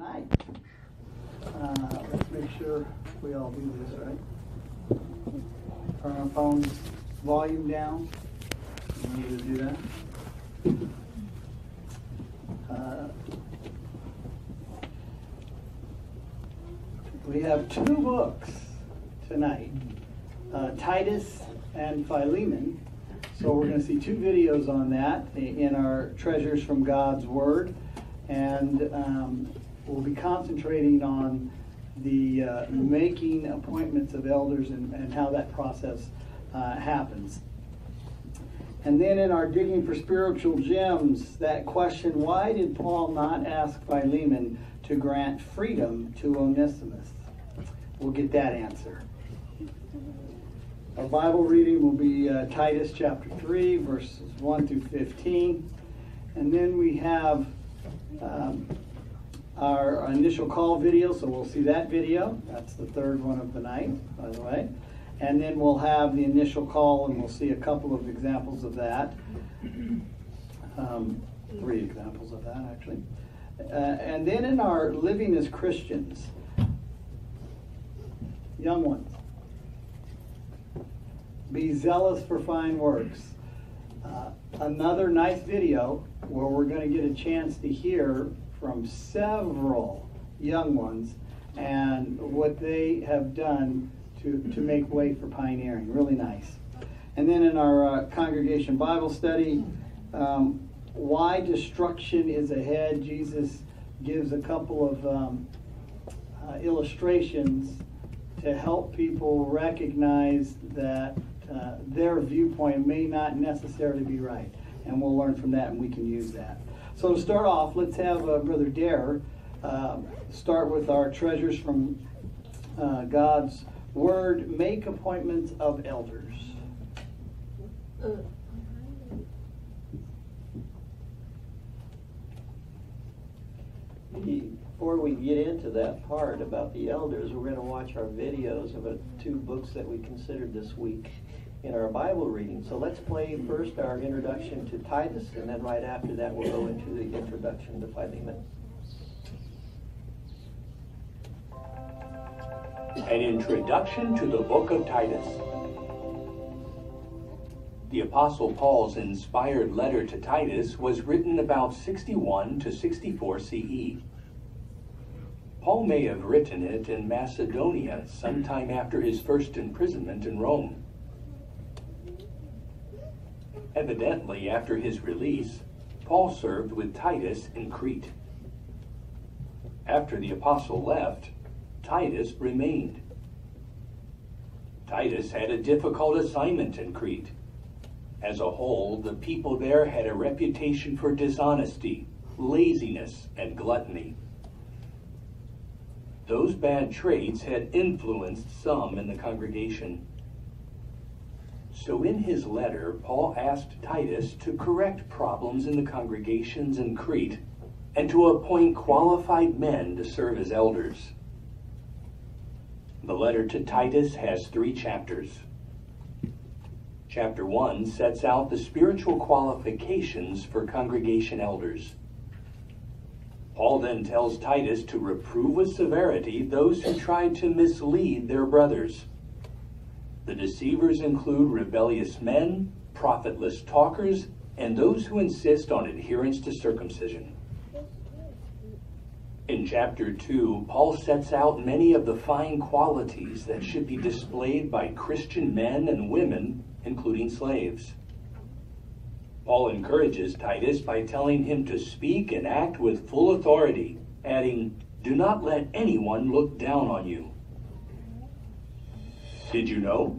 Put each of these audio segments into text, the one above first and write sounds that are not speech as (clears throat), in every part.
Night. Uh, let's make sure we all do this right. Turn our phone's volume down. We need to do that. Uh, we have two books tonight uh, Titus and Philemon. So we're going to see two videos on that in our Treasures from God's Word. And um, we'll be concentrating on the uh, making appointments of elders and, and how that process uh, happens. And then in our digging for spiritual gems, that question why did Paul not ask Philemon to grant freedom to Onesimus? We'll get that answer. Our Bible reading will be uh, Titus chapter 3, verses 1 through 15. And then we have um, our initial call video, so we'll see that video. That's the third one of the night, by the way. And then we'll have the initial call, and we'll see a couple of examples of that. Um, three examples of that, actually. Uh, and then in our Living as Christians, young ones, be zealous for fine works. Uh, another nice video where we're going to get a chance to hear from several young ones and what they have done to, to make way for pioneering. Really nice. And then in our uh, congregation Bible study, um, why destruction is ahead, Jesus gives a couple of um, uh, illustrations to help people recognize that uh, their viewpoint may not necessarily be right. And we'll learn from that and we can use that. So to start off, let's have uh, Brother Dare uh, start with our treasures from uh, God's Word. Make appointments of elders. Before we get into that part about the elders, we're going to watch our videos of two books that we considered this week in our Bible reading. So let's play first our introduction to Titus, and then right after that we'll go into the introduction to Philemon. An introduction to the book of Titus. The Apostle Paul's inspired letter to Titus was written about 61 to 64 CE. Paul may have written it in Macedonia sometime after his first imprisonment in Rome. Evidently, after his release, Paul served with Titus in Crete. After the apostle left, Titus remained. Titus had a difficult assignment in Crete. As a whole, the people there had a reputation for dishonesty, laziness, and gluttony. Those bad traits had influenced some in the congregation. So in his letter, Paul asked Titus to correct problems in the congregations in Crete and to appoint qualified men to serve as elders. The letter to Titus has three chapters. Chapter 1 sets out the spiritual qualifications for congregation elders. Paul then tells Titus to reprove with severity those who try to mislead their brothers. The deceivers include rebellious men, profitless talkers, and those who insist on adherence to circumcision. In chapter 2, Paul sets out many of the fine qualities that should be displayed by Christian men and women, including slaves. Paul encourages Titus by telling him to speak and act with full authority, adding, Do not let anyone look down on you. Did you know?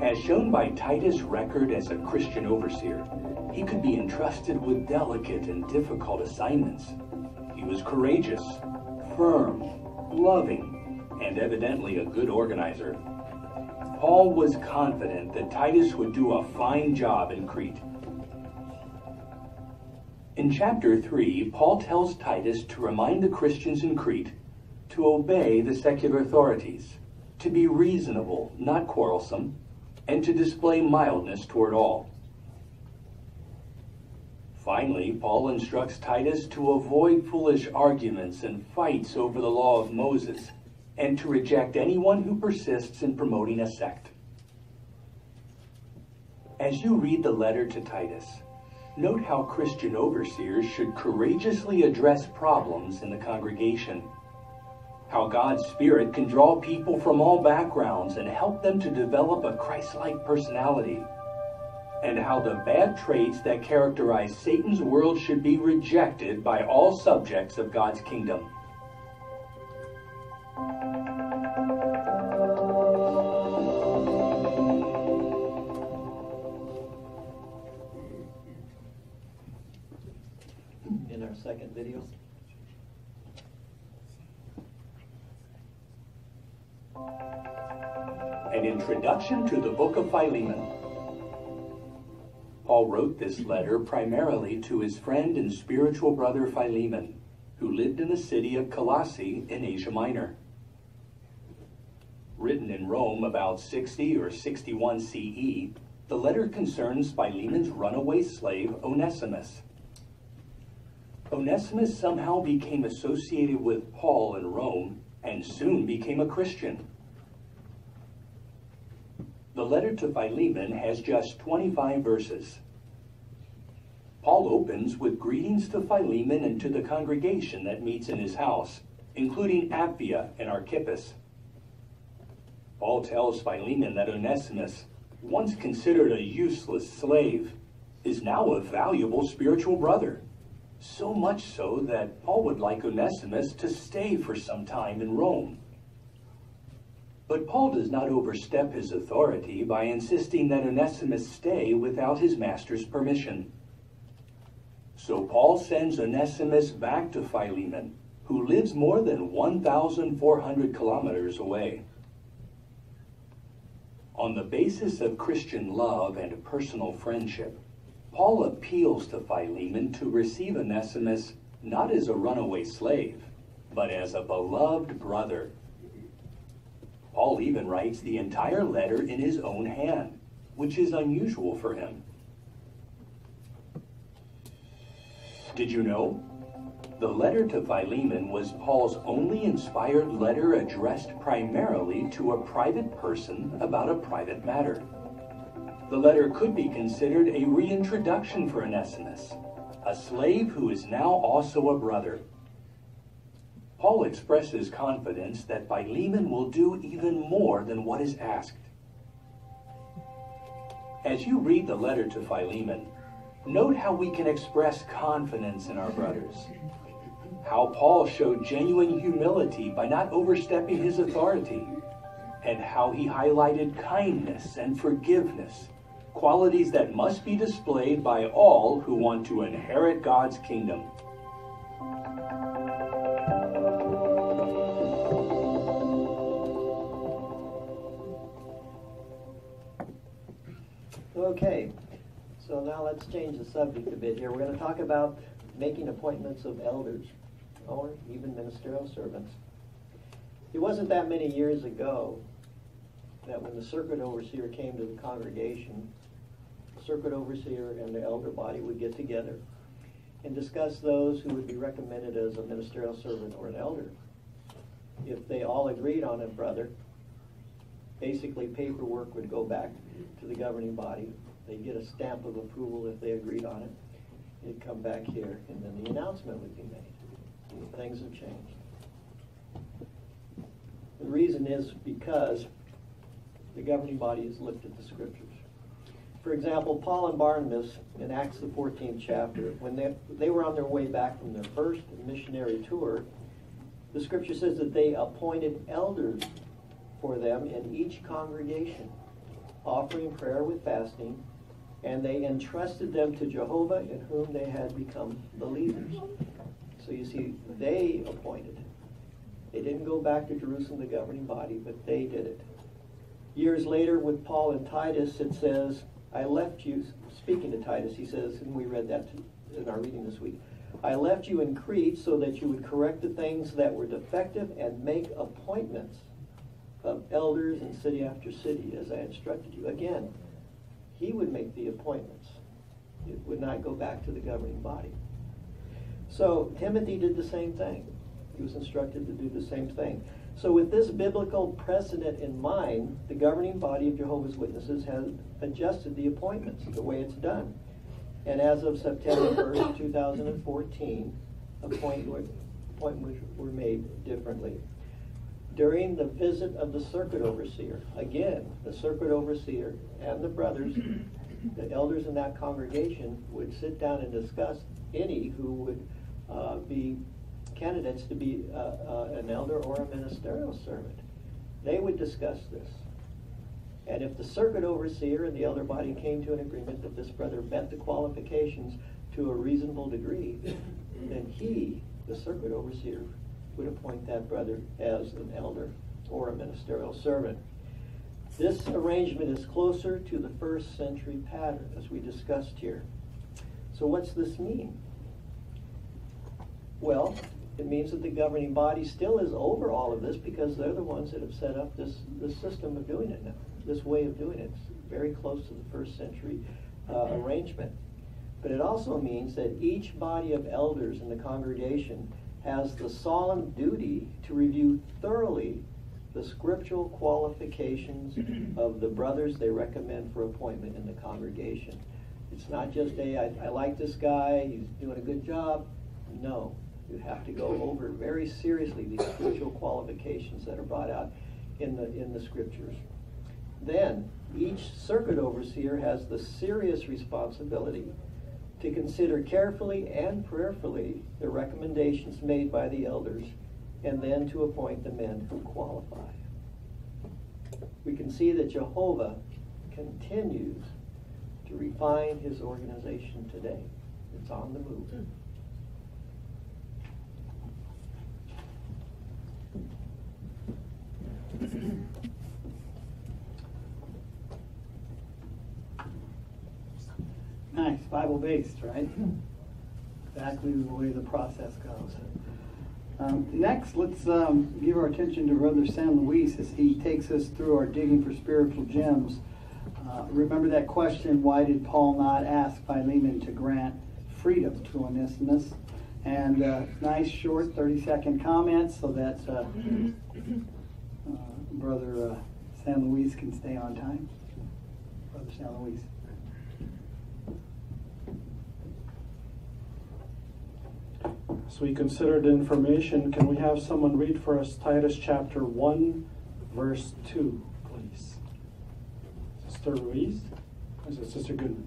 As shown by Titus' record as a Christian overseer, he could be entrusted with delicate and difficult assignments. He was courageous, firm, loving, and evidently a good organizer. Paul was confident that Titus would do a fine job in Crete. In chapter 3, Paul tells Titus to remind the Christians in Crete to obey the secular authorities to be reasonable, not quarrelsome, and to display mildness toward all. Finally, Paul instructs Titus to avoid foolish arguments and fights over the law of Moses, and to reject anyone who persists in promoting a sect. As you read the letter to Titus, note how Christian overseers should courageously address problems in the congregation. How God's Spirit can draw people from all backgrounds and help them to develop a Christ like personality. And how the bad traits that characterize Satan's world should be rejected by all subjects of God's kingdom. in our second video. Introduction to the book of Philemon. Paul wrote this letter primarily to his friend and spiritual brother Philemon, who lived in the city of Colossae in Asia Minor. Written in Rome about 60 or 61 CE, the letter concerns Philemon's runaway slave Onesimus. Onesimus somehow became associated with Paul in Rome and soon became a Christian. The letter to Philemon has just 25 verses. Paul opens with greetings to Philemon and to the congregation that meets in his house, including Apphia and Archippus. Paul tells Philemon that Onesimus, once considered a useless slave, is now a valuable spiritual brother. So much so that Paul would like Onesimus to stay for some time in Rome. But Paul does not overstep his authority by insisting that Onesimus stay without his master's permission. So Paul sends Onesimus back to Philemon, who lives more than 1,400 kilometers away. On the basis of Christian love and personal friendship, Paul appeals to Philemon to receive Onesimus not as a runaway slave, but as a beloved brother. Paul even writes the entire letter in his own hand, which is unusual for him. Did you know? The letter to Philemon was Paul's only inspired letter addressed primarily to a private person about a private matter. The letter could be considered a reintroduction for Onesimus, a slave who is now also a brother. Paul expresses confidence that Philemon will do even more than what is asked. As you read the letter to Philemon, note how we can express confidence in our brothers. How Paul showed genuine humility by not overstepping his authority, and how he highlighted kindness and forgiveness, qualities that must be displayed by all who want to inherit God's kingdom. Okay, so now let's change the subject a bit here. We're going to talk about making appointments of elders or even ministerial servants. It wasn't that many years ago that when the circuit overseer came to the congregation, the circuit overseer and the elder body would get together and discuss those who would be recommended as a ministerial servant or an elder. If they all agreed on it, brother, basically paperwork would go back to the governing body. They'd get a stamp of approval if they agreed on it. It'd come back here, and then the announcement would be made. Things have changed. The reason is because the governing body has looked at the scriptures. For example, Paul and Barnabas in Acts the 14th chapter, when they, they were on their way back from their first missionary tour, the scripture says that they appointed elders for them in each congregation, offering prayer with fasting, and they entrusted them to Jehovah in whom they had become believers. So you see, they appointed. They didn't go back to Jerusalem, the governing body, but they did it. Years later, with Paul and Titus, it says, I left you, speaking to Titus, he says, and we read that in our reading this week. I left you in Crete so that you would correct the things that were defective and make appointments of elders in city after city, as I instructed you. Again, he would make the appointments. It would not go back to the governing body. So Timothy did the same thing. He was instructed to do the same thing. So, with this biblical precedent in mind, the governing body of Jehovah's Witnesses has adjusted the appointments the way it's done. And as of September 1st, 2014, appointments were made differently. During the visit of the circuit overseer, again, the circuit overseer and the brothers, the elders in that congregation would sit down and discuss any who would uh, be candidates to be uh, uh, an elder or a ministerial servant. They would discuss this. And if the circuit overseer and the elder body came to an agreement that this brother met the qualifications to a reasonable degree, then he, the circuit overseer, would appoint that brother as an elder or a ministerial servant. This arrangement is closer to the first century pattern, as we discussed here. So, what's this mean? Well, it means that the governing body still is over all of this because they're the ones that have set up this, this system of doing it now, this way of doing it. It's very close to the first century uh, arrangement. But it also means that each body of elders in the congregation has the solemn duty to review thoroughly the scriptural qualifications (clears throat) of the brothers they recommend for appointment in the congregation. It's not just, hey, I, I like this guy, he's doing a good job. No, you have to go over very seriously these spiritual qualifications that are brought out in the, in the scriptures. Then, each circuit overseer has the serious responsibility to consider carefully and prayerfully the recommendations made by the elders and then to appoint the men who qualify. We can see that Jehovah continues to refine his organization today. It's on the move. Nice, Bible based, right? Exactly the way the process goes. Um, next, let's um, give our attention to Brother San Luis as he takes us through our digging for spiritual gems. Uh, remember that question why did Paul not ask Philemon to grant freedom to Onesimus? And uh, nice, short, 30 second comments so that uh, uh Brother uh, San Luis can stay on time. Brother San Luis. As we consider the information, can we have someone read for us Titus chapter 1, verse 2, please? Sister Ruiz? is it Sister Goodman?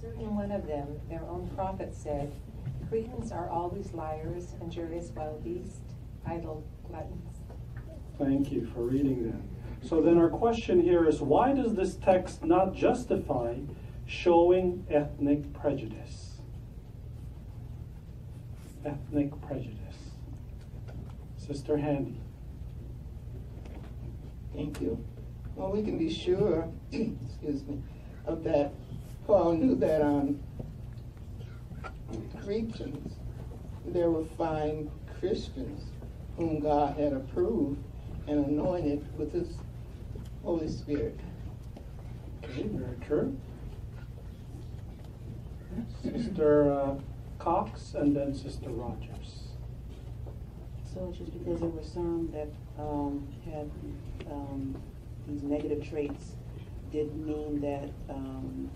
Certain one of them, their own prophet, said, Cretans are always liars, injurious wild beasts, idle gluttons. Thank you for reading that. So then our question here is why does this text not justify showing ethnic prejudice. Ethnic prejudice. Sister Handy. Thank you. Well, we can be sure, (clears throat) excuse me, of that. Paul knew that um, on Cretans, there were fine Christians whom God had approved and anointed with His Holy Spirit. Okay, very true. Sister uh, Cox, and then Sister Rogers. So just because there were some that um, had um, these negative traits didn't mean that um,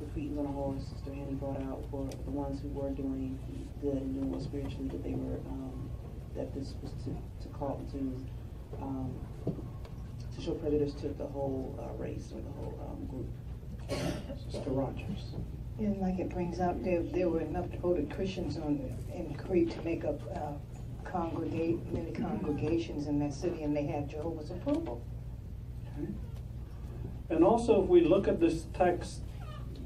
the Cretans on a whole, Sister Hanny brought out, were the ones who were doing good and doing well spiritually, that they were, um, that this was to, to call, to, um, to show prejudice to the whole uh, race or the whole um, group. Sister Rogers. And like it brings out, there, there were enough devoted Christians on, in Crete to make up, uh, congregate, many congregations in that city, and they had Jehovah's approval. And also, if we look at this text,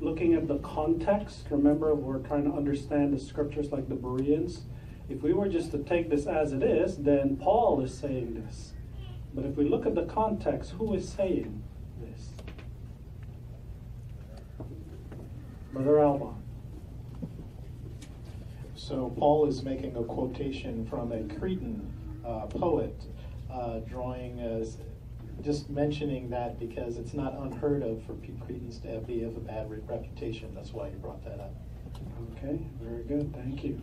looking at the context, remember we're trying to understand the scriptures like the Bereans. If we were just to take this as it is, then Paul is saying this. But if we look at the context, who is saying Brother Alban. So Paul is making a quotation from a Cretan uh, poet, uh, drawing as just mentioning that because it's not unheard of for Cretans to be of a bad reputation. That's why you brought that up. Okay, very good, thank you.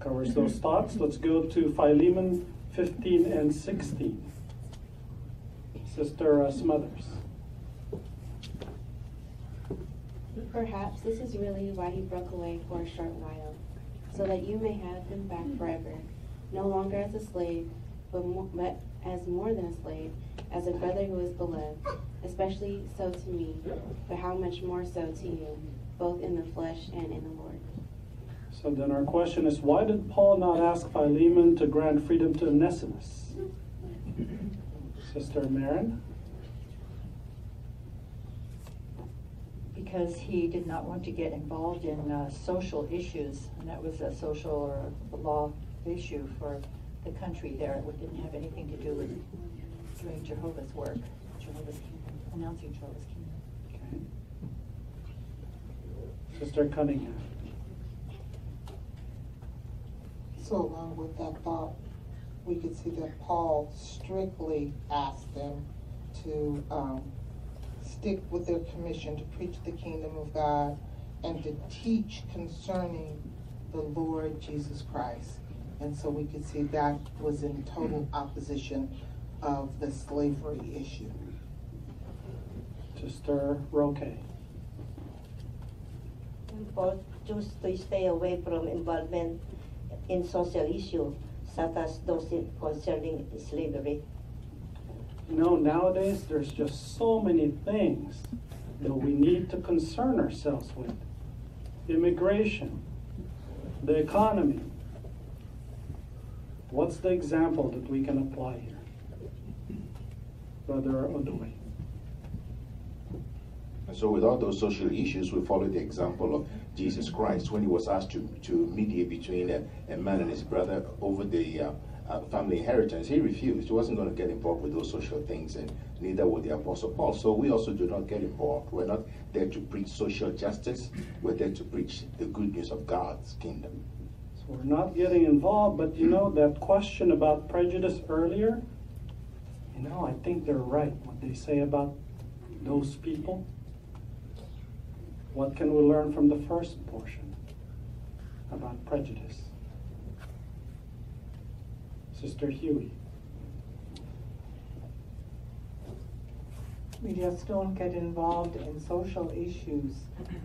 Covers those thoughts. Let's go to Philemon 15 and 16. Sister uh, Smothers. Perhaps this is really why he broke away for a short while, so that you may have him back forever, no longer as a slave, but, but as more than a slave, as a brother who is beloved, especially so to me, but how much more so to you, both in the flesh and in the Lord. So then our question is, why did Paul not ask Philemon to grant freedom to Onesimus? Sister Marin? Because he did not want to get involved in uh, social issues, and that was a social or a law issue for the country there. It didn't have anything to do with doing Jehovah's work, Jehovah's Kingdom, announcing Jehovah's Kingdom. Okay. Sister Cunningham? So along with that thought, we could see that Paul strictly asked them to um, stick with their commission to preach the kingdom of God and to teach concerning the Lord Jesus Christ. And so we could see that was in total mm-hmm. opposition of the slavery issue. Sister Roque? Paul chose to stay away from involvement in social issues such as those concerning slavery. You know, nowadays there's just so many things that we need to concern ourselves with immigration, the economy. What's the example that we can apply here? Brother Odoy. And so, with all those social issues, we follow the example of Jesus Christ when he was asked to, to mediate between a, a man and his brother over the uh, family inheritance. He refused. He wasn't going to get involved with those social things, and neither would the Apostle Paul. So, we also do not get involved. We're not there to preach social justice, we're there to preach the good news of God's kingdom. So we're not getting involved, but you know, that question about prejudice earlier, you know, I think they're right what they say about those people. What can we learn from the first portion about prejudice? Sister Huey. We just don't get involved in social issues.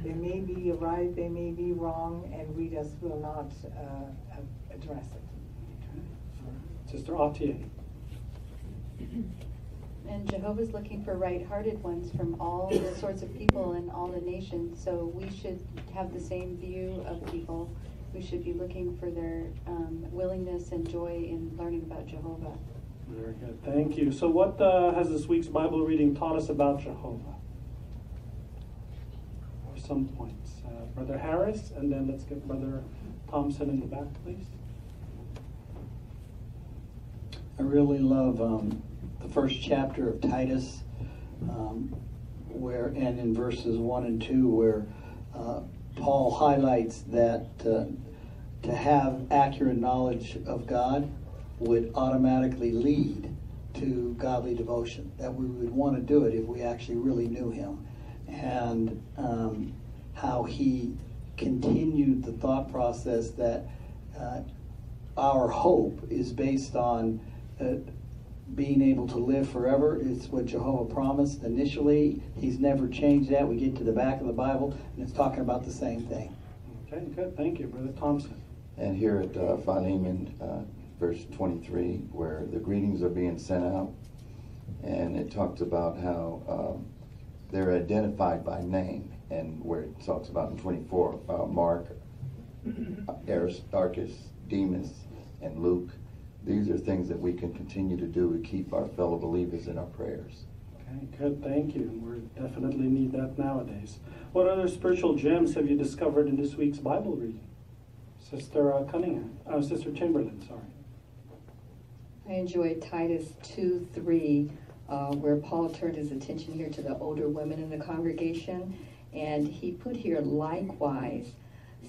They may be right, they may be wrong, and we just will not uh, address it. Sister Autier. And Jehovah's looking for right-hearted ones from all the sorts of people in all the nations. So we should have the same view of people. We should be looking for their um, willingness and joy in learning about Jehovah. Very good. Thank you. So, what uh, has this week's Bible reading taught us about Jehovah? Or some points. Uh, Brother Harris, and then let's get Brother Thompson in the back, please. I really love um, the first chapter of Titus, um, where and in verses one and two, where uh, Paul highlights that uh, to have accurate knowledge of God would automatically lead to godly devotion. That we would want to do it if we actually really knew Him, and um, how He continued the thought process that uh, our hope is based on uh, being able to live forever. It's what Jehovah promised initially. He's never changed that. We get to the back of the Bible, and it's talking about the same thing. Okay, good. Thank you, Brother Thompson. And here at uh, Philemon, uh, verse 23, where the greetings are being sent out, and it talks about how um, they're identified by name, and where it talks about in 24, uh, Mark, Aristarchus, Demas, and Luke. These are things that we can continue to do to keep our fellow believers in our prayers. Okay, good. Thank you. We definitely need that nowadays. What other spiritual gems have you discovered in this week's Bible reading? Sister uh, Cunningham, uh, Sister Chamberlain, sorry. I enjoyed Titus 2 3, uh, where Paul turned his attention here to the older women in the congregation. And he put here likewise.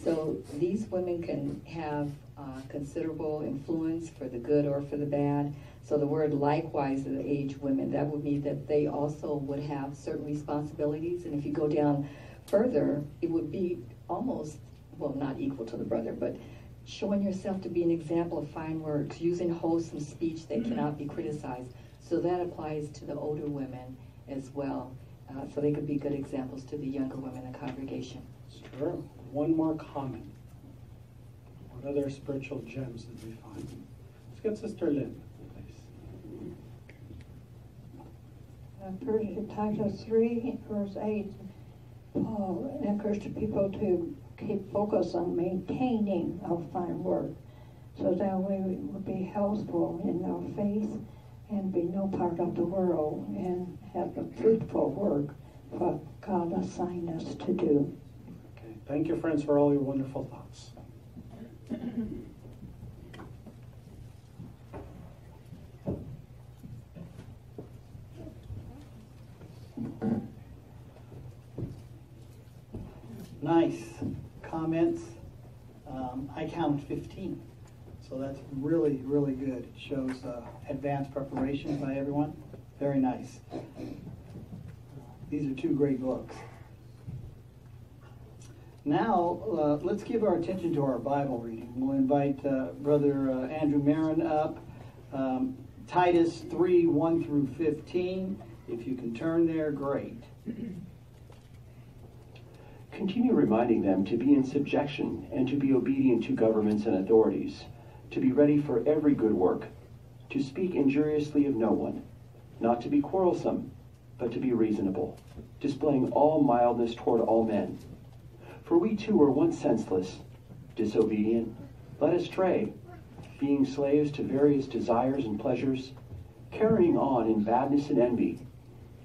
So these women can have uh, considerable influence for the good or for the bad. So the word likewise of the age women, that would mean that they also would have certain responsibilities. And if you go down further, it would be almost, well, not equal to the brother, but showing yourself to be an example of fine words, using wholesome speech that cannot be criticized. So that applies to the older women as well. Uh, so they could be good examples to the younger women in the congregation. Sure. One more comment. Other spiritual gems that we find? Let's get Sister Lynn, please. Uh, First, Titus 3, verse 8, Paul encouraged people to keep focus on maintaining our fine work so that we would be healthful in our faith and be no part of the world and have the fruitful work what God assigned us to do. Okay. Thank you, friends, for all your wonderful thoughts. Nice comments. Um, I counted 15. So that's really, really good. It shows uh, advanced preparation by everyone. Very nice. These are two great books. Now, uh, let's give our attention to our Bible reading. We'll invite uh, Brother uh, Andrew Marin up. Um, Titus 3 1 through 15. If you can turn there, great. (clears throat) Continue reminding them to be in subjection and to be obedient to governments and authorities, to be ready for every good work, to speak injuriously of no one, not to be quarrelsome, but to be reasonable, displaying all mildness toward all men. For we too were once senseless, disobedient, led astray, being slaves to various desires and pleasures, carrying on in badness and envy,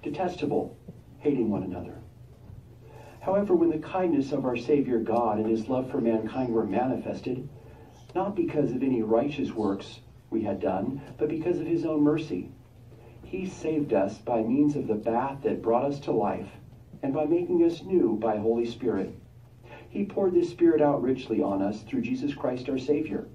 detestable, hating one another. However, when the kindness of our Savior God and his love for mankind were manifested, not because of any righteous works we had done, but because of his own mercy, he saved us by means of the bath that brought us to life, and by making us new by Holy Spirit. He poured this Spirit out richly on us through Jesus Christ our Savior,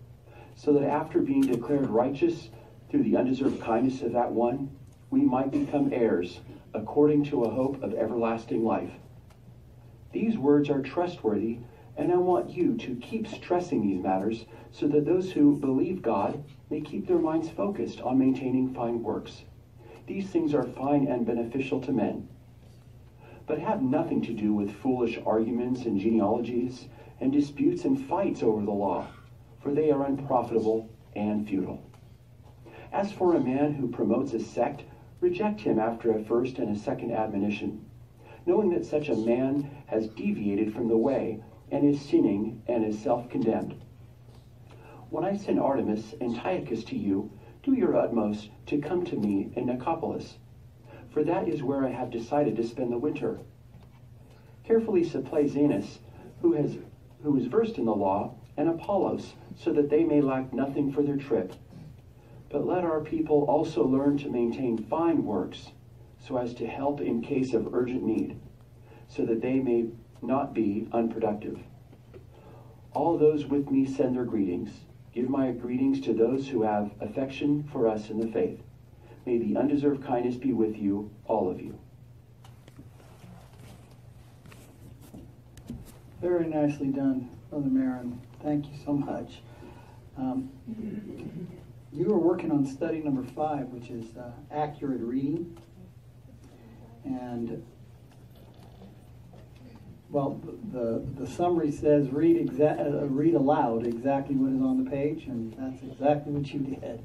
so that after being declared righteous through the undeserved kindness of that one, we might become heirs according to a hope of everlasting life. These words are trustworthy, and I want you to keep stressing these matters so that those who believe God may keep their minds focused on maintaining fine works. These things are fine and beneficial to men, but have nothing to do with foolish arguments and genealogies and disputes and fights over the law, for they are unprofitable and futile. As for a man who promotes a sect, reject him after a first and a second admonition knowing that such a man has deviated from the way and is sinning and is self condemned. When I send Artemas and Tychicus to you, do your utmost to come to me in Nicopolis, for that is where I have decided to spend the winter. Carefully supply Zenas, who, has, who is versed in the law, and Apollos, so that they may lack nothing for their trip. But let our people also learn to maintain fine works so as to help in case of urgent need, so that they may not be unproductive. All those with me send their greetings. Give my greetings to those who have affection for us in the faith. May the undeserved kindness be with you, all of you. Very nicely done, Brother Marin. Thank you so much. Um, you were working on study number five, which is uh, accurate reading. And well, the the summary says read exa- uh, read aloud exactly what is on the page, and that's exactly what you did.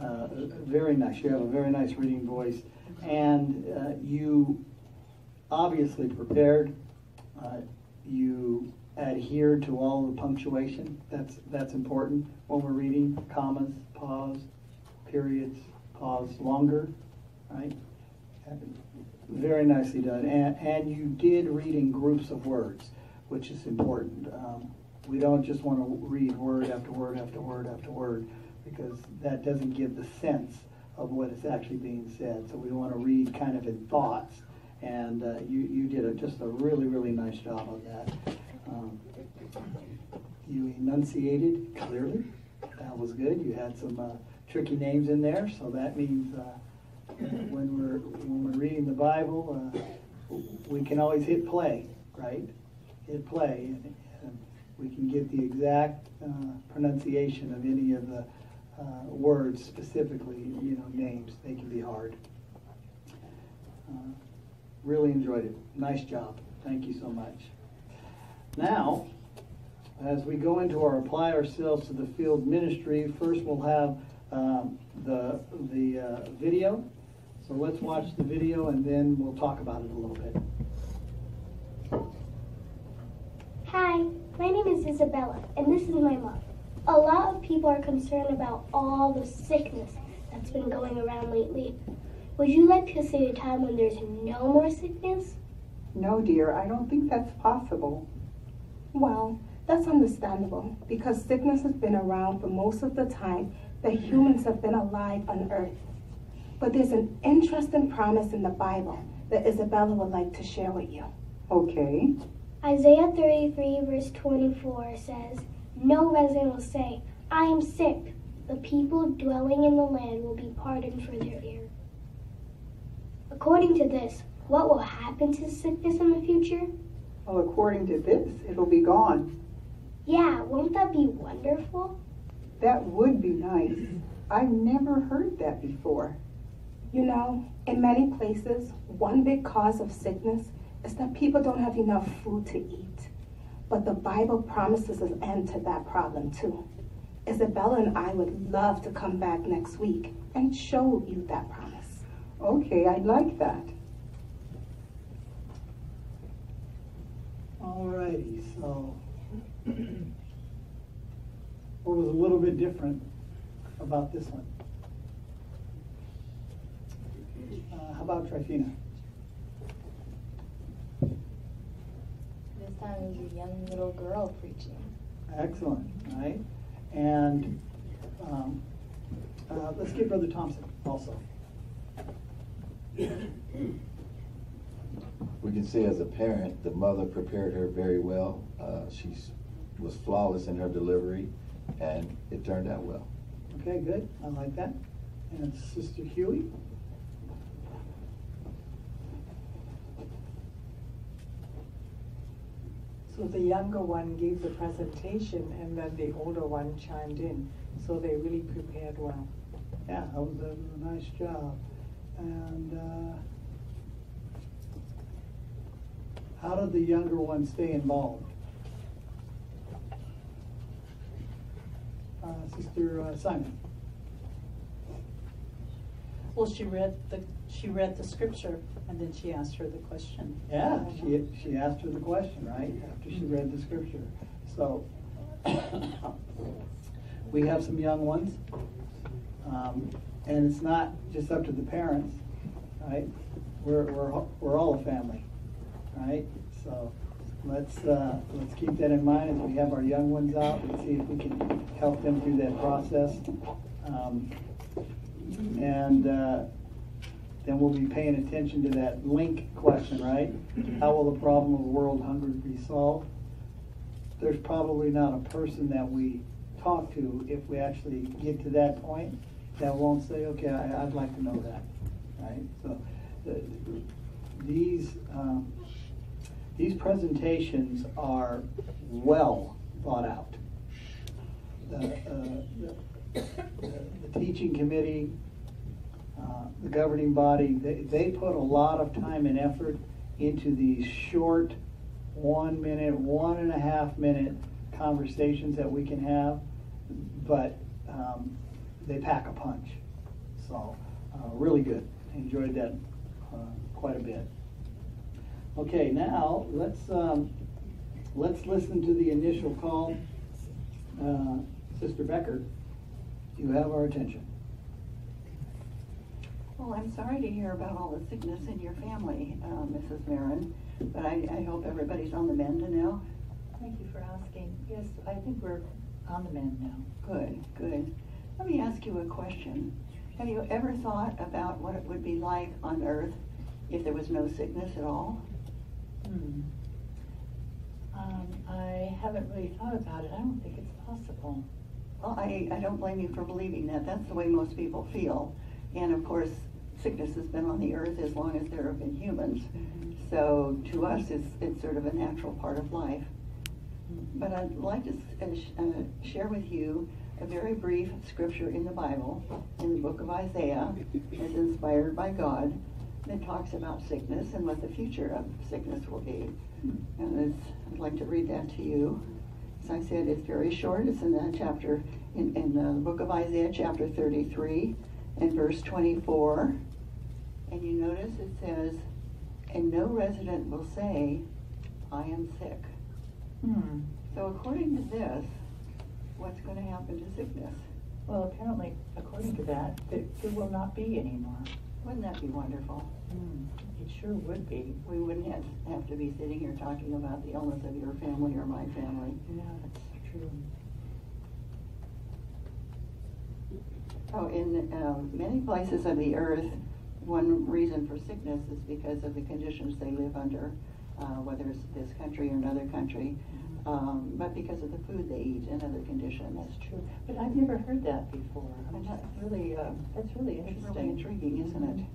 Uh, very nice. You have a very nice reading voice, and uh, you obviously prepared. Uh, you adhered to all the punctuation. That's that's important when we're reading. Commas, pause, periods, pause longer, right? Very nicely done. And, and you did read in groups of words, which is important. Um, we don't just want to read word after word after word after word because that doesn't give the sense of what is actually being said. So we want to read kind of in thoughts. And uh, you, you did a, just a really, really nice job of that. Um, you enunciated clearly. That was good. You had some uh, tricky names in there, so that means uh, when we're when we're reading the Bible, uh, we can always hit play, right? Hit play, and, and we can get the exact uh, pronunciation of any of the uh, words, specifically, you know, names. They can be hard. Uh, really enjoyed it. Nice job. Thank you so much. Now, as we go into our apply ourselves to the field ministry, first we'll have um, the the uh, video. So let's watch the video and then we'll talk about it a little bit. Hi, my name is Isabella, and this is my mom. A lot of people are concerned about all the sickness that's been going around lately. Would you like to see a time when there's no more sickness? No, dear, I don't think that's possible. Well, that's understandable because sickness has been around for most of the time that humans have been alive on earth. But there's an interesting promise in the Bible that Isabella would like to share with you. Okay. Isaiah 33, verse 24 says, No resident will say, I am sick. The people dwelling in the land will be pardoned for their error. According to this, what will happen to sickness in the future? Well, according to this, it'll be gone. Yeah, won't that be wonderful? That would be nice. I've never heard that before. You know, in many places, one big cause of sickness is that people don't have enough food to eat. But the Bible promises an end to that problem too. Isabella and I would love to come back next week and show you that promise. Okay, I'd like that. Alrighty, so (clears throat) what was a little bit different about this one? Uh, how about Trifina? This time it was a young little girl preaching. Excellent, right? And um, uh, let's get Brother Thompson also. We can see as a parent, the mother prepared her very well. Uh, she was flawless in her delivery, and it turned out well. Okay, good. I like that. And Sister Huey? So the younger one gave the presentation and then the older one chimed in. So they really prepared well. Yeah, that was a, a nice job. And uh, how did the younger one stay involved? Uh, Sister uh, Simon. Well, she read the she read the scripture and then she asked her the question. Yeah, she she asked her the question right after she read the scripture. So (coughs) we have some young ones, um, and it's not just up to the parents, right? We're we're we're all a family, right? So let's uh, let's keep that in mind as we have our young ones out and see if we can help them through that process. Um, and uh, then we'll be paying attention to that link question, right? How will the problem of world hunger be solved? There's probably not a person that we talk to if we actually get to that point that won't say, okay, I, would like to know that, right? So the, these um, these presentations are well thought out. Uh, the, the teaching committee, uh, the governing body, they, they put a lot of time and effort into these short, one minute, one and a half minute conversations that we can have, but um, they pack a punch. So, uh, really good. Enjoyed that uh, quite a bit. Okay, now let's um, let's listen to the initial call. Uh, Sister Becker, you have our attention. Well, I'm sorry to hear about all the sickness in your family, uh, Mrs. Marin, but I, I hope everybody's on the mend now. Thank you for asking. Yes, I think we're on the mend now. Good, good. Let me ask you a question. Have you ever thought about what it would be like on earth if there was no sickness at all? Hmm. Um, I haven't really thought about it. I don't think it's possible. Well, I, I don't blame you for believing that. That's the way most people feel. And of course, sickness has been on the earth as long as there have been humans. So to us, it's, it's sort of a natural part of life. But I'd like to uh, share with you a very brief scripture in the Bible, in the book of Isaiah, as inspired by God, that talks about sickness and what the future of sickness will be. And I'd like to read that to you. As I said, it's very short. It's in the chapter, in, in the book of Isaiah, chapter 33, and verse 24. And you notice it says, And no resident will say, I am sick. Hmm. So according to this, what's going to happen to sickness? Well, apparently, according to that, there, there will not be anymore. Wouldn't that be wonderful? Hmm. It sure would be. We wouldn't have, have to be sitting here talking about the illness of your family or my family. Yeah, that's true. Oh, in um, many places of the earth, one reason for sickness is because of the conditions they live under, uh, whether it's this country or another country, um, but because of the food they eat and other conditions. That's true. But I've never heard that before. I'm just really, uh, that's really It's interesting. really intriguing, isn't it?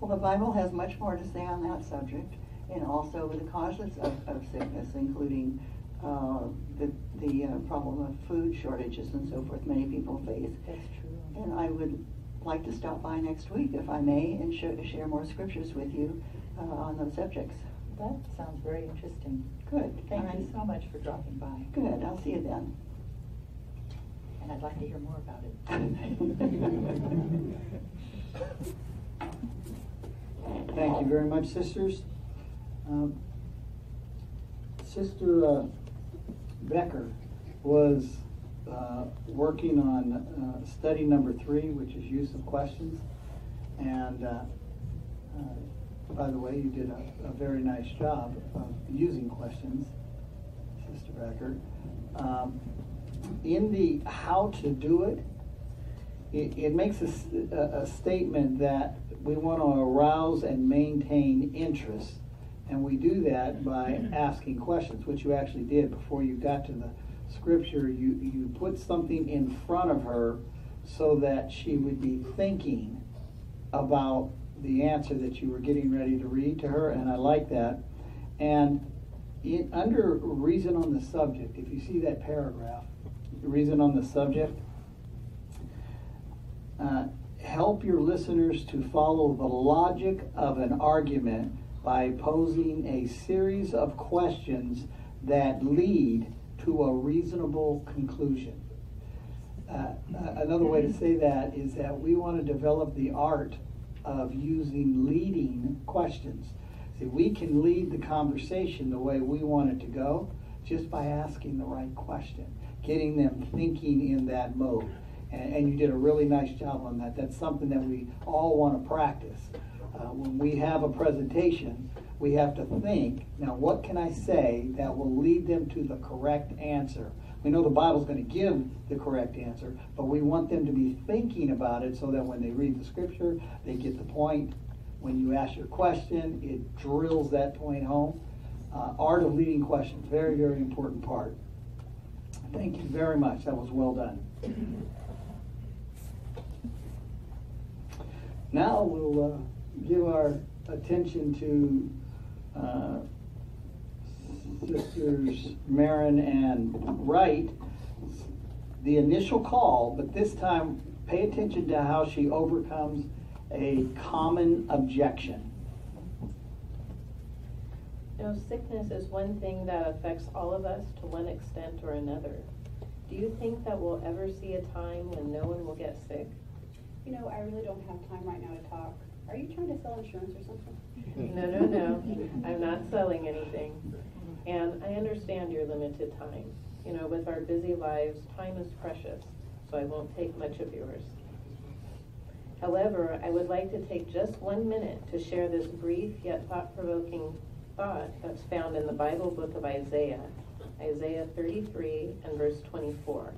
Well, the Bible has much more to say on that subject, and also the causes of, of sickness, including uh, the, the uh, problem of food shortages and so forth many people face. That's true. And I would like to stop by next week, if I may, and sh- share more scriptures with you uh, on those subjects. That sounds very interesting. Good. Thank All you right. so much for dropping by. Good, I'll see you then. And I'd like to hear more about it. Thank you very much, sisters. Um, Sister uh, Becker was uh, working on uh, study number three, which is use of questions. And uh, uh, by the way, you did a, a very nice job of using questions, Sister Becker. Um, in the how to do it, it, it makes a statement that we want to arouse and maintain interest. And we do that by asking questions, which you actually did before you got to the scripture. You, you put something in front of her so that she would be thinking about the answer that you were getting ready to read to her, and I like that. And in, under reason on the subject, if you see that paragraph, reason on the subject, uh, help your listeners to follow the logic of an argument by posing a series of questions that lead to a reasonable conclusion. Uh, another way to say that is that we want to develop the art of using leading questions. See, we can lead the conversation the way we want it to go just by asking the right question, getting them thinking in that mode. And, and you did a really nice job on that. That's something that we all want to practice. Uh, when we have a presentation, we have to think, now what can I say that will lead them to the correct answer? We know the Bible's going to give the correct answer, but we want them to be thinking about it so that when they read the scripture, they get the point. When you ask your question, it drills that point home. Uh, art of leading questions, very, very important part. Thank you very much. That was well done. Now we'll uh, give our attention to uh, Sisters Marin and Wright. The initial call, but this time pay attention to how she overcomes a common objection. You know, sickness is one thing that affects all of us to one extent or another. Do you think that we'll ever see a time when no one will get sick? You know, I really don't have time right now to talk. Are you trying to sell insurance or something? No, no, no. I'm not selling anything. And I understand your limited time. You know, with our busy lives, time is precious, so I won't take much of yours. However, I would like to take just one minute to share this brief yet thought-provoking thought that's found in the Bible book of Isaiah, Isaiah 33 and verse 24.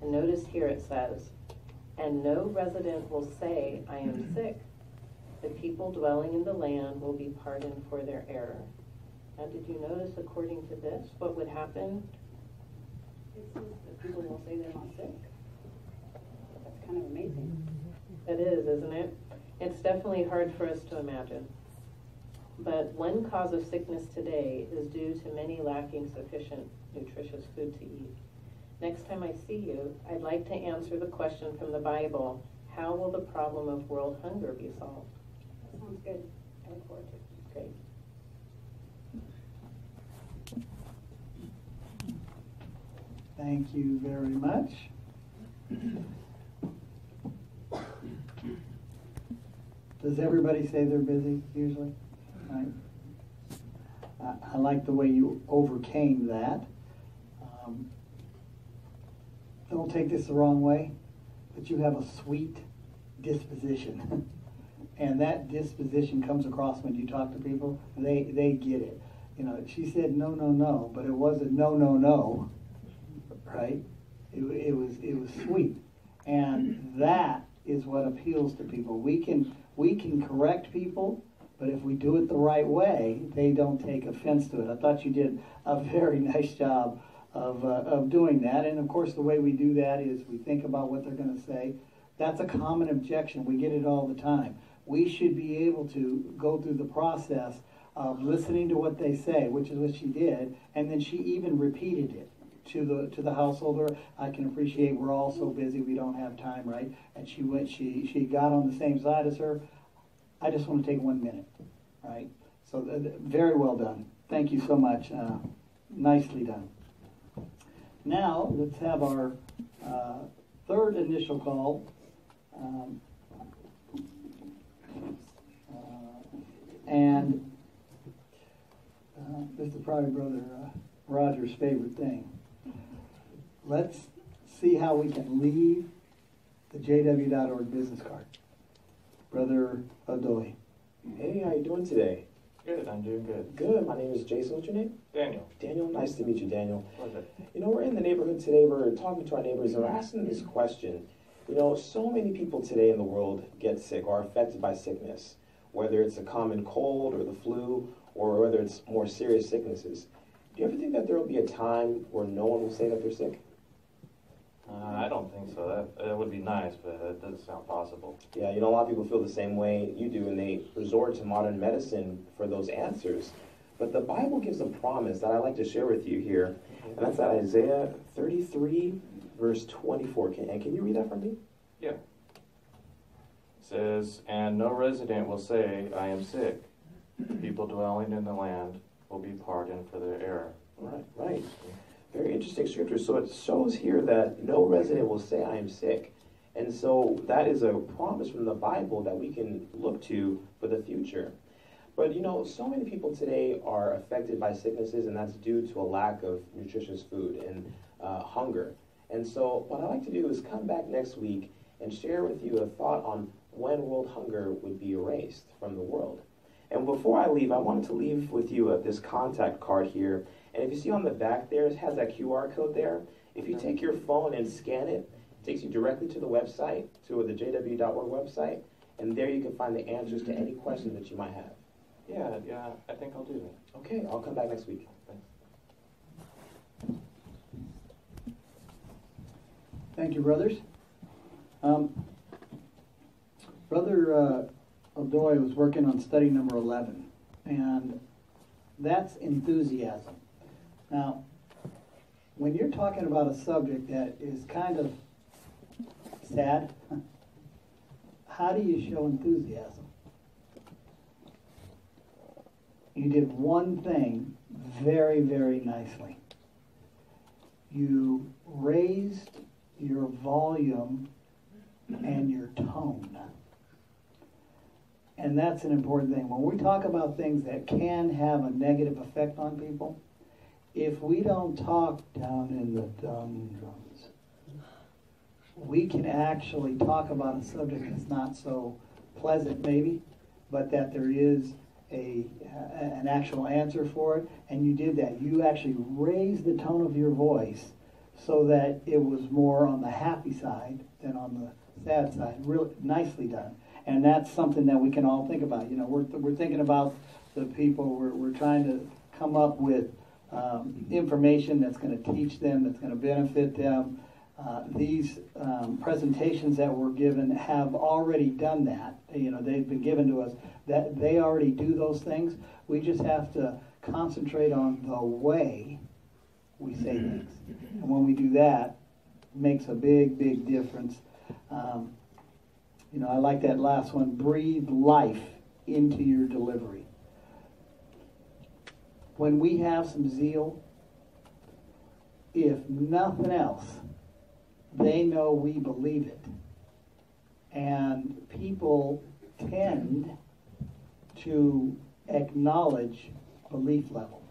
And notice here it says, And no resident will say, I am sick. The people dwelling in the land will be pardoned for their error. Now, did you notice, according to this, what would happen? It says that people will say they're not sick. That's kind of amazing. It is, isn't it? It's definitely hard for us to imagine. But one cause of sickness today is due to many lacking sufficient nutritious food to eat. Next time I see you, I'd like to answer the question from the Bible How will the problem of world hunger be solved? Sounds good. I look forward to it. Great. Thank you very much. Does everybody say they're busy usually? Right? I, I like the way you overcame that. Um, don't take this the wrong way, but you have a sweet disposition. (laughs) and that disposition comes across when you talk to people. They, they get it. You know, she said no, no, no, but it wasn't no, no, no right? It, it was it was sweet, and that is what appeals to people. We can we can correct people, but if we do it the right way, they don't take offense to it. I thought you did a very (laughs) nice job of uh, of doing that, and of course the way we do that is we think about what they're going to say. That's a common objection. We get it all the time. We should be able to go through the process of listening to what they say, which is what she did, and then she even repeated it to the to the householder. I can appreciate we're all so busy we don't have time, right? And she went she she got on the same side as her. I just want to take one minute, right? So th- th- very well done. Thank you so much. Uh, nicely done. Now let's have our uh, third initial call. Um, uh, and uh, this is probably Brother uh, Roger's favorite thing let's see how we can leave the jw.org business card. Brother Adoy. Hey, how you doing today? Good, I'm doing good. Good. My name is Jason. What's your name? Daniel. Daniel, nice to meet you, Daniel. Pleasure. You know, we're in the neighborhood today. We're talking to our neighbors and we're asking this question. You know, so many people today in the world get sick or are affected by sickness, whether it's a common cold or the flu or whether it's more serious sicknesses. Do you ever think that there will be a time where no one will say that they're sick? Uh, I don't think so. That, that would be nice, but it doesn't sound possible. Yeah, you know, a lot of people feel the same way you do, and they resort to modern medicine for those answers. But the Bible gives a promise that I'd like to share with you here, and that's at Isaiah 33, verse 24. Can, and can you read that for me? Yeah. Says, And no resident will say, I am sick. People dwelling in the land will be pardoned for their error. Right, right. Very interesting scripture. So it shows here that no resident will say, I am sick. And so that is a promise from the Bible that we can look to for the future. But you know, so many people today are affected by sicknesses, and that's due to a lack of nutritious food and uh, hunger. And so, what I'd like to do is come back next week and share with you a thought on when world hunger would be erased from the world. And before I leave, I wanted to leave with you uh, this contact card here and if you see on the back there, it has that QR code there. If you take your phone and scan it, it takes you directly to the website, to the jw.org website, and there you can find the answers to any questions that you might have. Yeah, yeah, I think I'll do that. Okay, I'll come back next week. Thanks. Thank you, brothers. Um, Brother uh, Odoy was working on study number 11, and that's enthusiasm. Now, when you're talking about a subject that is kind of sad, (laughs) how do you show enthusiasm? You did one thing very, very nicely. You raised your volume and your tone. And that's an important thing. When we talk about things that can have a negative effect on people, if we don't talk down in the doldrums, we can actually talk about a subject that's not so pleasant, maybe, but that there is a an actual answer for it. And you did that. You actually raised the tone of your voice so that it was more on the happy side than on the sad side. Really nicely done. And that's something that we can all think about. You know, we're, we're thinking about the people, we're, we're trying to come up with um, information that's going to teach them, that's going to benefit them. Uh, these um, presentations that were given have already done that. You know, they've been given to us. That they already do those things. We just have to concentrate on the way we say things, and when we do that, makes a big, big difference. Um, you know, I like that last one. Breathe life into your delivery. When we have some zeal, if nothing else, they know we believe it. And people tend to acknowledge belief level.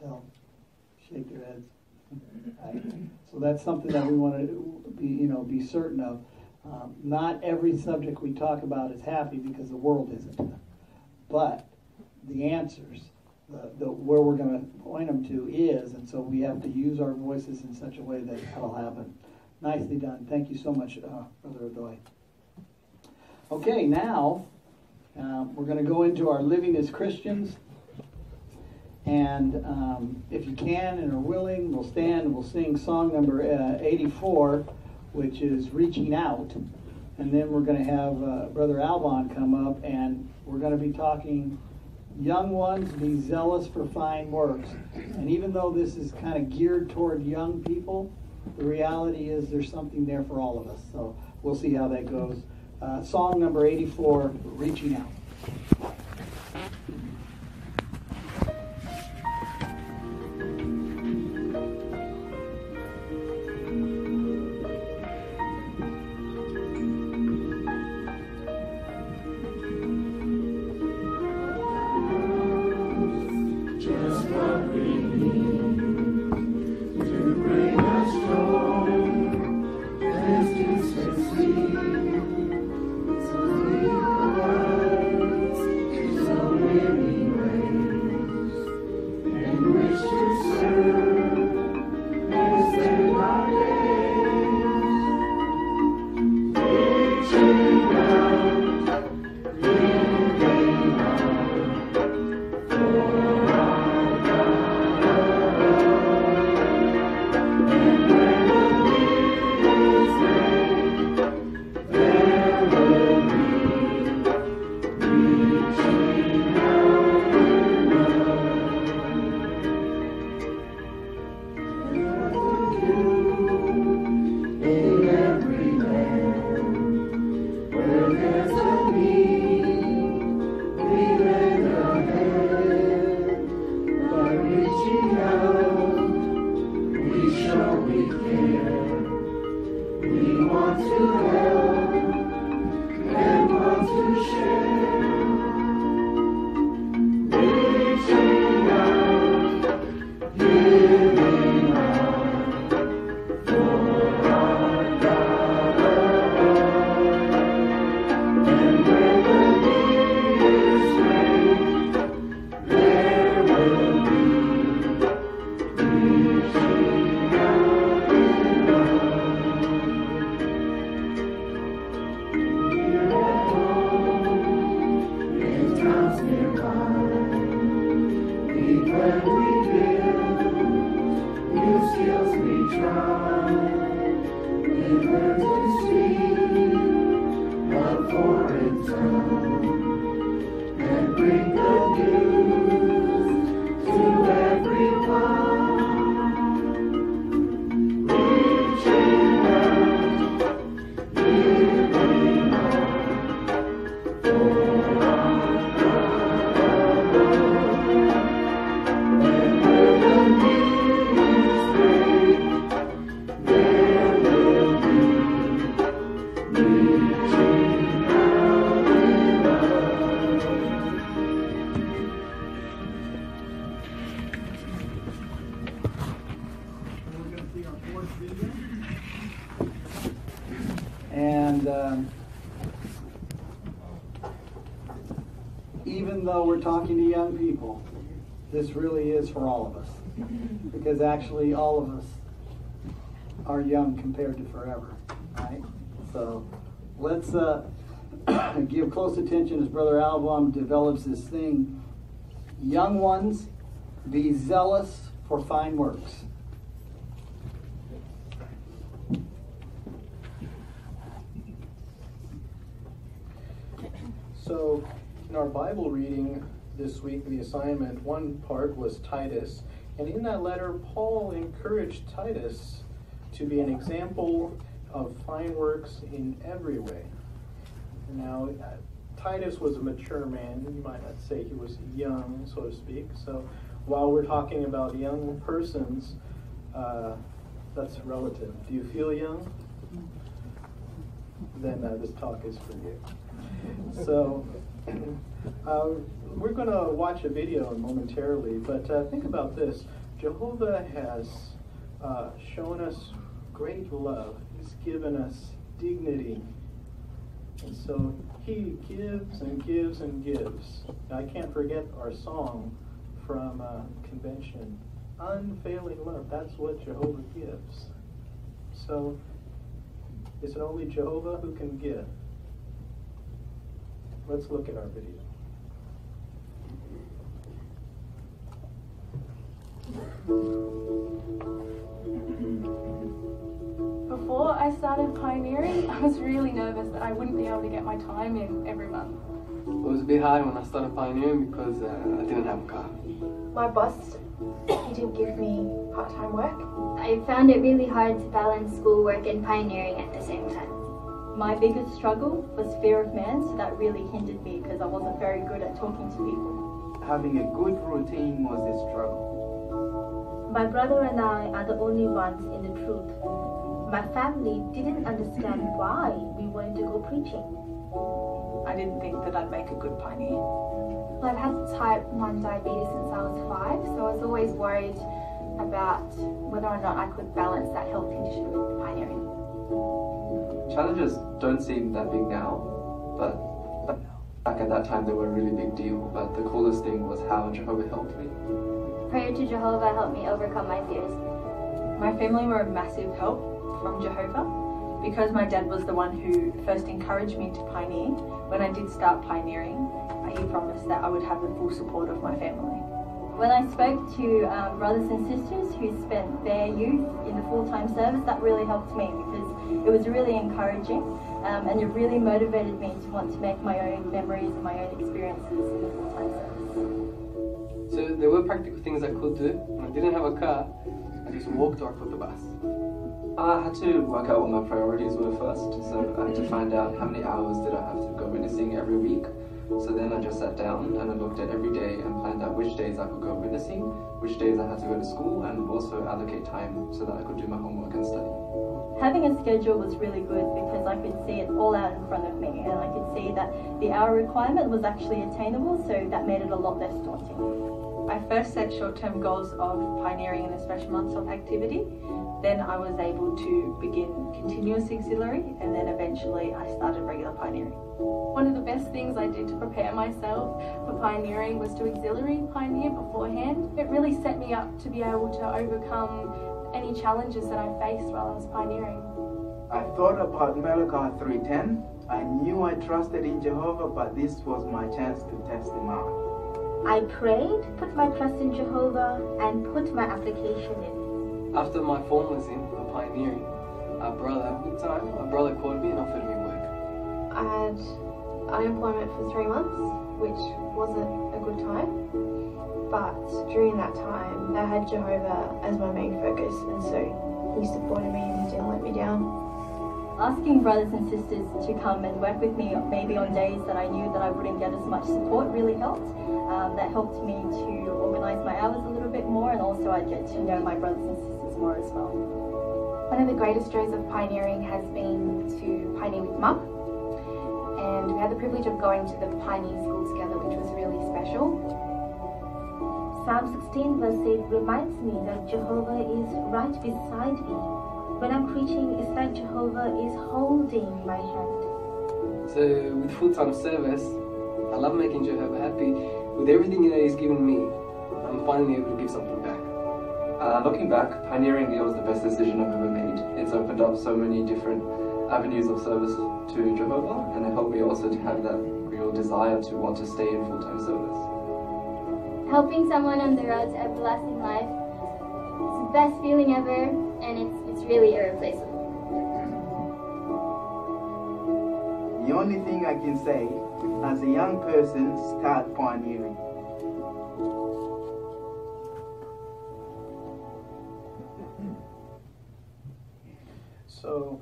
They'll shake their heads. Right? So that's something that we want to be, you know, be certain of. Um, not every subject we talk about is happy because the world isn't. But the answers, the, the where we're going to point them to is, and so we have to use our voices in such a way that that'll happen. Nicely done. Thank you so much, uh, Brother Adoy. Okay, now um, we're going to go into our living as Christians. And um, if you can and are willing, we'll stand and we'll sing song number uh, 84, which is Reaching Out. And then we're going to have uh, Brother Alban come up and we're going to be talking young ones be zealous for fine works. And even though this is kind of geared toward young people, the reality is there's something there for all of us. So we'll see how that goes. Uh, song number 84, Reaching Out. For all of us. Because actually, all of us are young compared to forever, right? So let's uh, (coughs) give close attention as Brother Alban develops this thing Young ones, be zealous for fine works. So, in our Bible reading this week, the assignment, one part was Titus. And in that letter, Paul encouraged Titus to be an example of fine works in every way. Now, uh, Titus was a mature man. You might not say he was young, so to speak. So, while we're talking about young persons, uh, that's relative. Do you feel young? Then uh, this talk is for you. So, uh, we're going to watch a video momentarily, but uh, think about this. Jehovah has uh, shown us great love. He's given us dignity. And so he gives and gives and gives. I can't forget our song from uh, convention unfailing love. That's what Jehovah gives. So, is it only Jehovah who can give? Let's look at our video. Before I started pioneering, I was really nervous that I wouldn't be able to get my time in every month. It was a bit hard when I started pioneering because uh, I didn't have a car. My boss, he (coughs) didn't give me part-time work. I found it really hard to balance schoolwork and pioneering at the same time. My biggest struggle was fear of man, so that really hindered me because I wasn't very good at talking to people. Having a good routine was a struggle. My brother and I are the only ones in the truth. My family didn't understand (laughs) why we wanted to go preaching. I didn't think that I'd make a good pioneer. I've had type 1 diabetes since I was five, so I was always worried about whether or not I could balance that health condition with pioneering. Challenges don't seem that big now, but back at that time they were a really big deal. But the coolest thing was how Jehovah helped me. Prayer to Jehovah helped me overcome my fears. My family were a massive help from Jehovah because my dad was the one who first encouraged me to pioneer. When I did start pioneering, he promised that I would have the full support of my family. When I spoke to um, brothers and sisters who spent their youth in the full-time service, that really helped me because it was really encouraging um, and it really motivated me to want to make my own memories and my own experiences in the full-time service. So there were practical things I could do. When I didn't have a car, I just walked or I caught the bus. I had to work out what my priorities were first, so I had to find out how many hours did I have to go witnessing every week. So then I just sat down and I looked at every day and planned out which days I could go witnessing, which days I had to go to school, and also allocate time so that I could do my homework and study. Having a schedule was really good because I could see it all out in front of me and I could see that the hour requirement was actually attainable, so that made it a lot less daunting. I first set short-term goals of pioneering in a special months of activity. Then I was able to begin continuous auxiliary and then eventually I started regular pioneering. One of the best things I did to prepare myself for pioneering was to auxiliary pioneer beforehand. It really set me up to be able to overcome any challenges that I faced while I was pioneering. I thought about Malachi 3.10. I knew I trusted in Jehovah, but this was my chance to test him out. I prayed, put my trust in Jehovah, and put my application in. After my form was in for pioneering, our brother, at the time, my brother called me and offered me work. I had unemployment for three months, which wasn't a good time. But during that time, I had Jehovah as my main focus, and so he supported me and he didn't let me down. Asking brothers and sisters to come and work with me, maybe on days that I knew that I wouldn't get as much support, really helped. Um, that helped me to organise my hours a little bit more, and also I'd get to know my brothers and sisters more as well. One of the greatest joys of pioneering has been to pioneer with Mum. And we had the privilege of going to the pioneer school together, which was really special. Psalm 16 verse 8 reminds me that Jehovah is right beside me. When I'm preaching, it's like Jehovah is holding my hand. So with full-time service, I love making Jehovah happy. With everything that he's given me, I'm finally able to give something back. Uh, looking back, pioneering it was the best decision I've ever made. It's opened up so many different avenues of service to Jehovah, and it helped me also to have that real desire to want to stay in full-time service. Helping someone on the road to everlasting life is the best feeling ever, and it's, it's really irreplaceable. The only thing I can say, as a young person, start pioneering. So,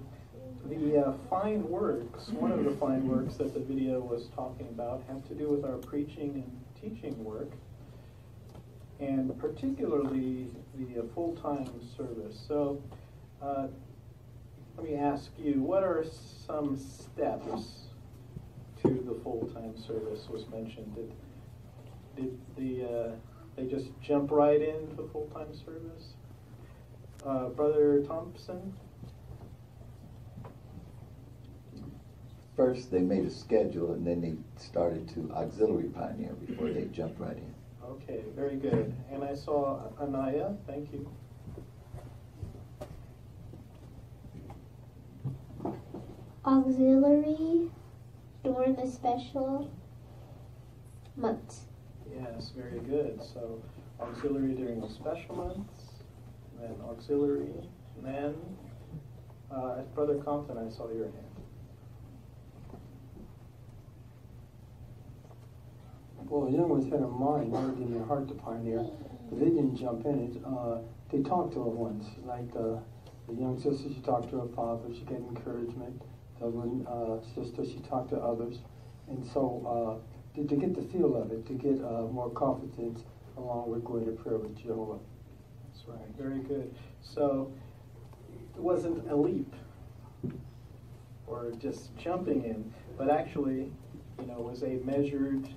the uh, fine works, one of the fine works that the video was talking about, have to do with our preaching and teaching work, and particularly the uh, full-time service. So, uh, let me ask you, what are some steps to the full-time service was mentioned? Did, did the, uh, they just jump right into full-time service? Uh, Brother Thompson? First, they made a schedule and then they started to auxiliary pioneer before they jumped right in. Okay, very good. And I saw Anaya, thank you. auxiliary during the special months. Yes, very good. So auxiliary during the special months, and then auxiliary, and then uh, Brother Compton, I saw your hand. Well, young ones had a mind, not in their heart to pioneer, but they didn't jump in it. Uh, they talked to her once, like uh, the young sister, she talked to her father, she got encouragement. The one uh, sister, she talked to others. And so uh, to, to get the feel of it, to get uh, more confidence along with going to prayer with Jehovah. That's right, very good. So it wasn't a leap or just jumping in, but actually, you know, was a measured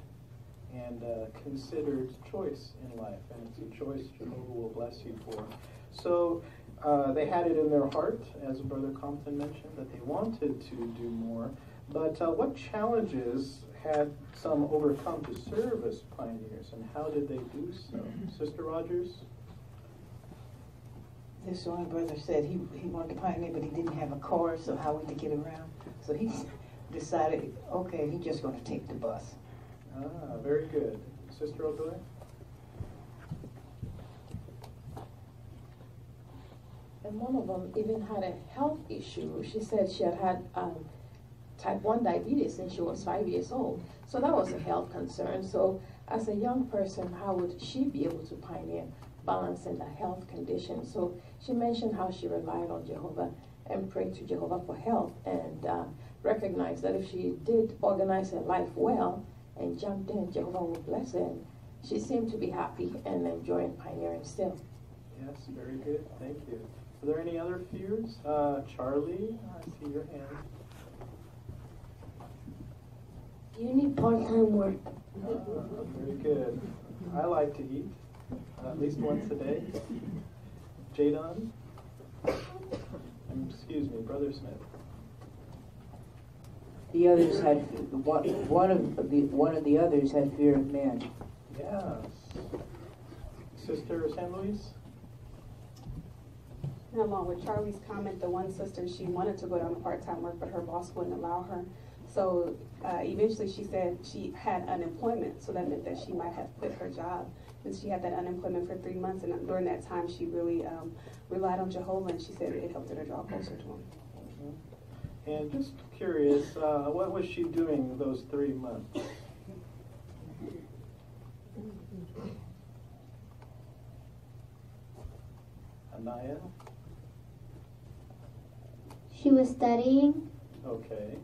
and uh, considered choice in life, and it's a choice Jehovah will bless you for. So uh, they had it in their heart, as Brother Compton mentioned, that they wanted to do more. But uh, what challenges had some overcome to serve as pioneers, and how did they do so? Sister Rogers? This young brother said he, he wanted to pioneer, but he didn't have a car, so how would he get around? So he (laughs) decided, okay, he's just going to take the bus. Ah, very good. Sister O'Doyle? And one of them even had a health issue. She said she had had um, type 1 diabetes since she was five years old. So that was a health concern. So, as a young person, how would she be able to pioneer balancing the health condition? So, she mentioned how she relied on Jehovah and prayed to Jehovah for help and uh, recognized that if she did organize her life well and jumped in, Jehovah would bless her. And she seemed to be happy and enjoying pioneering still. Yes, very good. Thank you. Are there any other fears? Uh, Charlie, I see your hand. You need part-time work. Uh, very good. I like to eat, uh, at least once a day. Jadon? Um, Excuse me, Brother Smith. The others had one, one of the one of the others had fear of man. Yes. Sister San Luis? And along with Charlie's comment, the one sister, she wanted to go down to part-time work, but her boss wouldn't allow her. So uh, eventually she said she had unemployment, so that meant that she might have quit her job. And she had that unemployment for three months, and during that time she really um, relied on Jehovah, and she said it helped her to draw closer to him. And just curious, uh, what was she doing those three months? Anaya? She was studying. Okay.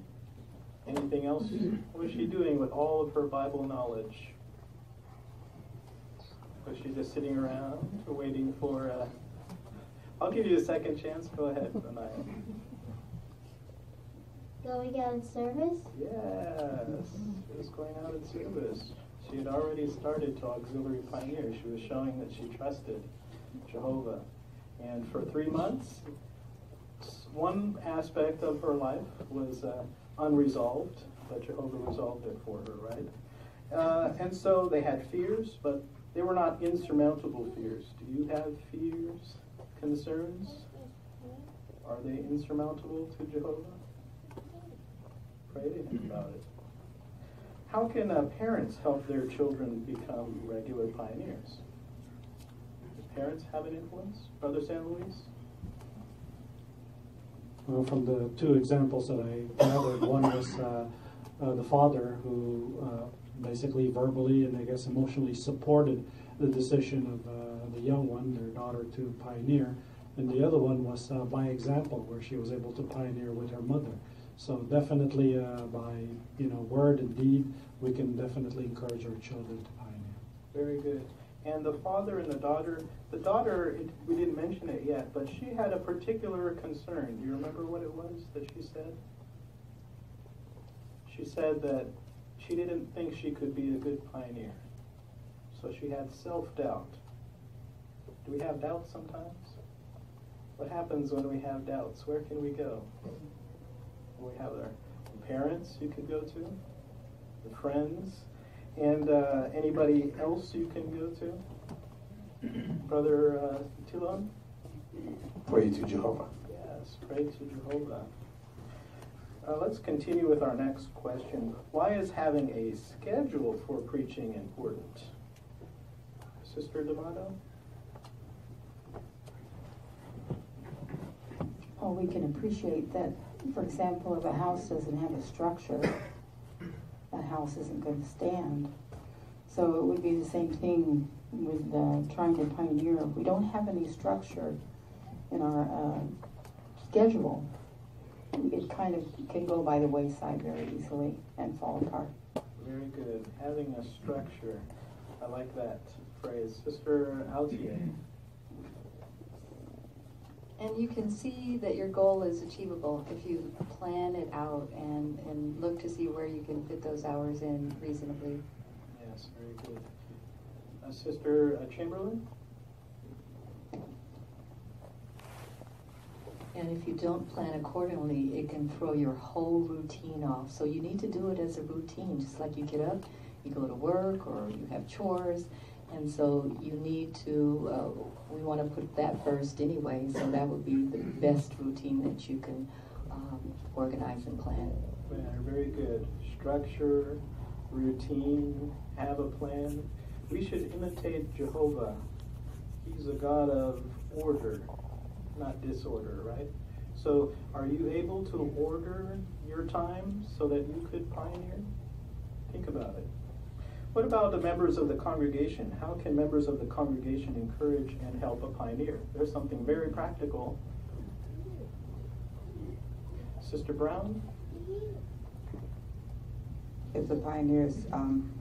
Anything else? What was she doing with all of her Bible knowledge? Was she just sitting around waiting for? Uh... I'll give you a second chance. Go ahead, Anaya. Going out in service? Yes, she was going out in service. She had already started to auxiliary pioneer. She was showing that she trusted Jehovah. And for three months, one aspect of her life was uh, unresolved, but Jehovah resolved it for her, right? Uh, and so they had fears, but they were not insurmountable fears. Do you have fears, concerns? Are they insurmountable to Jehovah? Pray to Him about it. how can uh, parents help their children become regular pioneers? Do parents have an influence? Brother San Luis? Well, from the two examples that I gathered, one was uh, uh, the father who uh, basically verbally and I guess emotionally supported the decision of uh, the young one, their daughter, to pioneer. And the other one was uh, by example, where she was able to pioneer with her mother. So definitely uh, by you know word and deed, we can definitely encourage our children to pioneer. Very good. And the father and the daughter, the daughter, it, we didn't mention it yet, but she had a particular concern. Do you remember what it was that she said? She said that she didn't think she could be a good pioneer. So she had self doubt. Do we have doubts sometimes? What happens when we have doubts? Where can we go? We have our parents you could go to, the friends, and uh, anybody else you can go to? (clears throat) Brother uh, Tilon? Pray to Jehovah. Yes, pray to Jehovah. Uh, let's continue with our next question. Why is having a schedule for preaching important? Sister D'Amato? Well, we can appreciate that, for example, if a house doesn't have a structure, that house isn't going to stand. So it would be the same thing with uh, trying to pioneer. If we don't have any structure in our uh, schedule, it kind of can go by the wayside very easily and fall apart. Very good. Having a structure. I like that phrase. Sister Altier. And you can see that your goal is achievable if you plan it out and, and look to see where you can fit those hours in reasonably. Yes, very good. Uh, Sister uh, Chamberlain? And if you don't plan accordingly, it can throw your whole routine off. So you need to do it as a routine, just like you get up, you go to work, or you have chores. And so you need to, uh, we want to put that first anyway, so that would be the best routine that you can um, organize and plan. Yeah, very good. Structure, routine, have a plan. We should imitate Jehovah. He's a God of order, not disorder, right? So, are you able to order your time so that you could pioneer? Think about it. What about the members of the congregation? How can members of the congregation encourage and help a pioneer? There's something very practical. Sister Brown? If the pioneers um,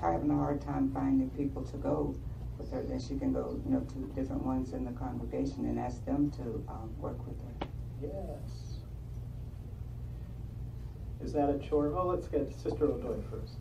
having a hard time finding people to go with her, then she can go, you know, to different ones in the congregation and ask them to um, work with her. Yes. Is that a chore? Oh, let's get Sister O'Doy first.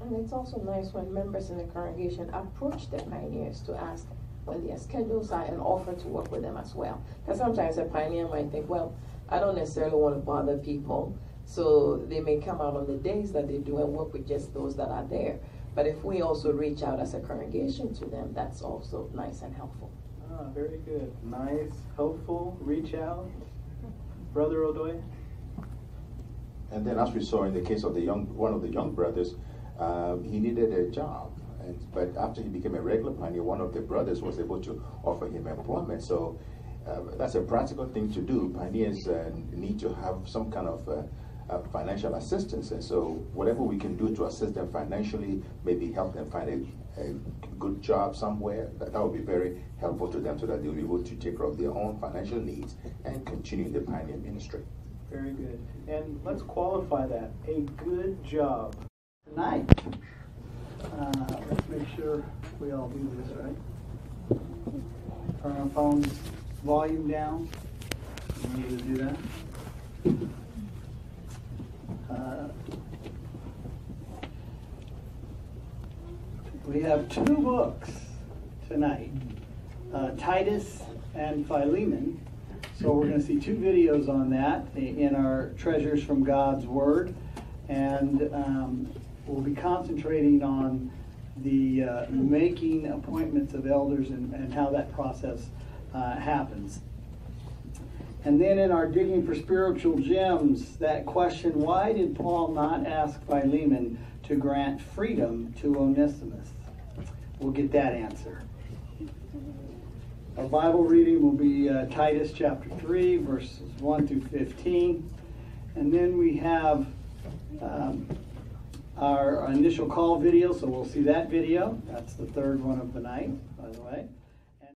And it's also nice when members in the congregation approach the pioneers to ask when their schedules are and offer to work with them as well. Because sometimes a pioneer might think, well, I don't necessarily want to bother people, so they may come out on the days that they do and work with just those that are there. But if we also reach out as a congregation to them, that's also nice and helpful. Ah, very good. Nice, helpful, reach out. Brother O'Doy? And then, as we saw in the case of the young, one of the young brothers, um, he needed a job. And, but after he became a regular pioneer, one of the brothers was able to offer him employment. So uh, that's a practical thing to do. Pioneers uh, need to have some kind of uh, uh, financial assistance. And so whatever we can do to assist them financially, maybe help them find a, a good job somewhere, that, that would be very helpful to them so that they'll be able to take care of their own financial needs and continue the pioneer ministry. Very good. And let's qualify that. A good job. Tonight, uh, let's make sure we all do this right. Turn our phone's volume down. We need to do that. Uh, we have two books tonight uh, Titus and Philemon. So we're going to see two videos on that in our Treasures from God's Word. And um, we'll be concentrating on the uh, making appointments of elders and, and how that process uh, happens. And then in our digging for spiritual gems, that question, why did Paul not ask Philemon to grant freedom to Onesimus? We'll get that answer. Our Bible reading will be uh, Titus chapter 3, verses 1 through 15. And then we have um, our initial call video, so we'll see that video. That's the third one of the night, by the way.